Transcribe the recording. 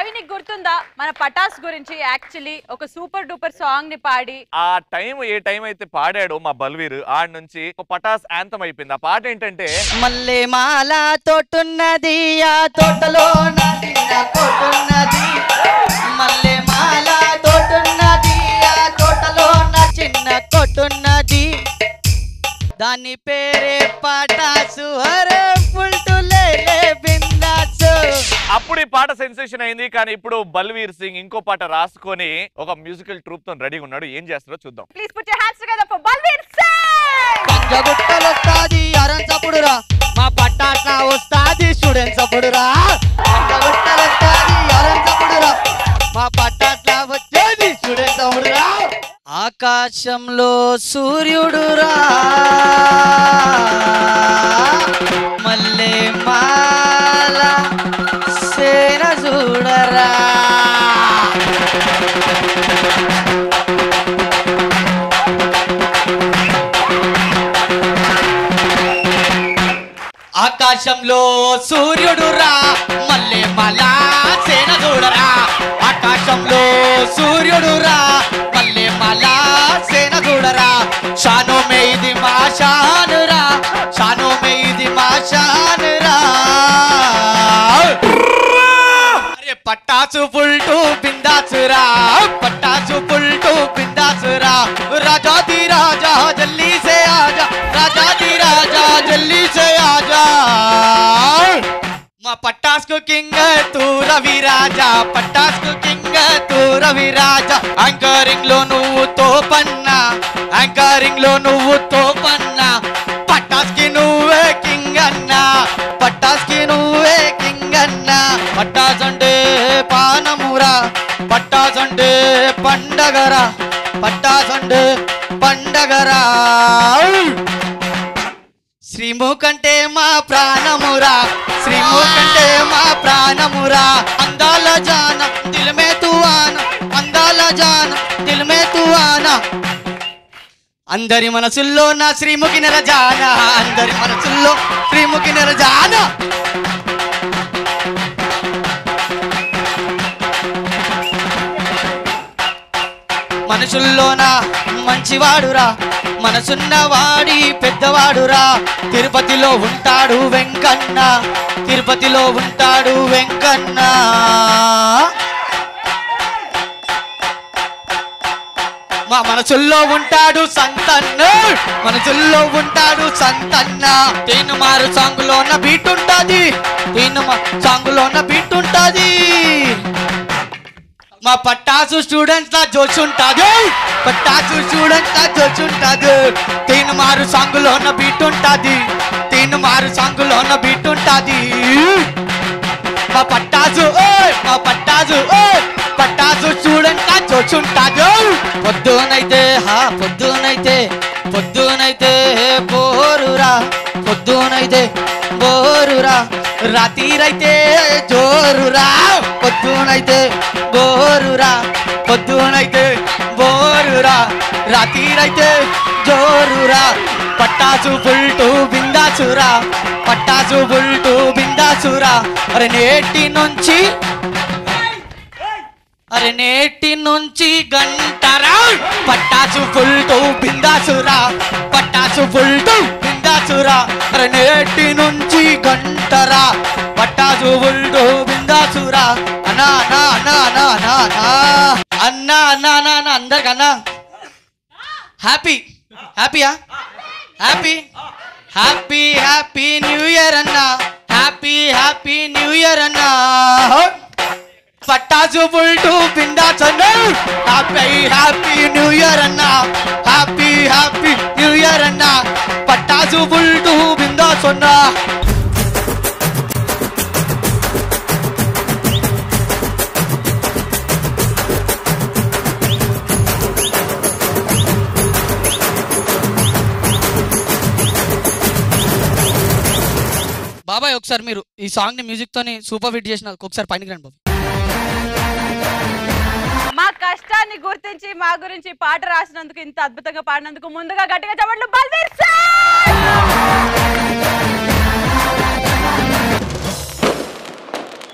రవి నీకు గుర్తుందా? మన పటాస్ గురించి యాక్చువల్లీ ఒక సూపర్ డూపర్ సాంగ్ని పాడి. ఆ టైం ఏ టైం అయితే పాడాడో మా బల్వీర్ ఆడ నుంచి ఒక పటాస్ యాంతం అయిపోయింది. ఆ పాట ఏంటంటే మల్లె మాల తోటున్నది ఆ తోటలో తోటున్నది. మల్లె మాల తోటున్నది ఆ తోటలో నా చిన్న కొట్టున్నది దాని పేరే పటాసు హరే ఫుల్టు అప్పుడు ఈ పాట సెన్సేషన్ అయింది కానీ ఇప్పుడు బల్వీర్ సింగ్ ఇంకో పాట రాసుకొని ఒక మ్యూజికల్ ట్రూప్తో రెడీగా ఉన్నాడు. ఏం చేస్తారో చూద్దాం. Please put your hands together for Balvir Singh! అరంచపుడురా మా పట్టాట్ల వస్తాది స్టూడెంట్స్ అప్పుడురా పంజగుట్టలొస్తాది అరంచపుడురా మా పట్టాట్ల వచ్చేది స్టూడెంట్స్ అప్పుడురా ఆకాశంలో సూర్యుడురా. ఆకాశంలో సూర్యుడు రా. మల్లె మలా సేన చూడరా. ఆకాశంలో సూర్యుడు రా. మల్లె మలా సేన చూడరా. షాను మేది మా షానురా షాను మేది మా షానురా అరే పట్టాసు పుల్టు బిందాసురా పట్టాసు పుల్టు పట్టాస్కు కింగ్ తూ రవి రాజా పట్టాస్కు కింగ్ తూ రవి రాజా యాంకరింగ్లో నువ్వు తోపన్నా యాంకరింగ్లో నువ్వు తోపన్నా. పట్టాస్కి నువ్వే కింగ్ అన్నా పట్టాస్కి నువ్వే కింగ్ అన్నా. పట్టాస్ అంటే పానమురా పట్టాస్ అంటే పండగరా పట్టాస్ అంటే పండగరా. శ్రీముఖంటే మా ప్రాణమురా. శ్రీముఖంటే మా ప్రాణమురా అందాల జాన దిల్మే తువాన అందాల జాన దిల్మే తువాన అందరి మనసుల్లో నా శ్రీముఖి నెల జాన అందరి మనసుల్లో శ్రీముఖి నెల జాన మంచివాడురా. మనసున్నవాడి పెద్దవాడురా. తిరుపతిలో ఉంటాడు వెంకన్న. తిరుపతిలో ఉంటాడు వెంకన్న. మా మనసుల్లో ఉంటాడు సంతన్న. మనసుల్లో ఉంటాడు సంతన్న. తీను మారు సాంగులోన బీట్ ఉంటది. తీను సాంగులోన బీట్ ఉంటుంది. మా పట్టాసు స్టూడెంట్స్ లా జోష్ ఉంటాది పట్టాసు స్టూడెంట్స్ లా జోష్ ఉంటాది తీను మారు సాంగులో ఉన్న బీట్ ఉంటాది. తీను మారు సాంగులో ఉన్న బీట్ ఉంటాది. మా పట్టాసు ఓయ్ మా పట్టాసు ఓయ్ పట్టాసు స్టూడెంట్ లా జోష్ ఉంటాది పొద్దునైతే హా పొద్దునైతే పొద్దునైతే బోరురా. పొద్దునైతే బోరురా. రాత్రిరైతే జోరురా పొద్దునైతే బోరురా పొద్దునైతే బోరురా. రాత్రిరైతే జోరురా పట్టాసు బుల్టు బిందాసురా పట్టాసు బుల్టు బిందాసురా. అరే నేటి నుంచి అరే నేటి నుంచి గంటరా పట్టాసు బుల్టు బిందాసురా పట్టాసు బుల్టు బిందాసురా. అరే నేటి నుంచి గంటరా పట్టాజు ఫుల్టు బిందాసురా అన్నా అన్నా అన్నా అన్నా అన్నా అన్నా అన్నా అన్నా అన్నా. అందరికన్నా హ్యాపీ హ్యాపీయా? Happy happy happy new year అన్నా. హ్యాపీ హ్యాపీ న్యూ ఇయర్ అన్నా. పట్టాజు బుల్టు పిండాచను హ్యాపీ హ్యాపీ న్యూ ఇయర్ అన్నా. హ్యాపీ హ్యాపీ న్యూ ఇయర్ అన్నా. పట్టాజు బుల్టు బిందాసొన్న బాబాయ్ ఒకసారి మీరు ఈ సాంగ్ని మ్యూజిక్ తోని సూపర్ హిట్ చేసిన ఒకసారి పైనకి రండి బాబు. మా కష్టాన్ని గుర్తించి మా గురించి పాట రాసినందుకు ఇంత అద్భుతంగా పాడినందుకు ముందుగా గట్టిగా చెప్పండి బల్వీర్ సార్!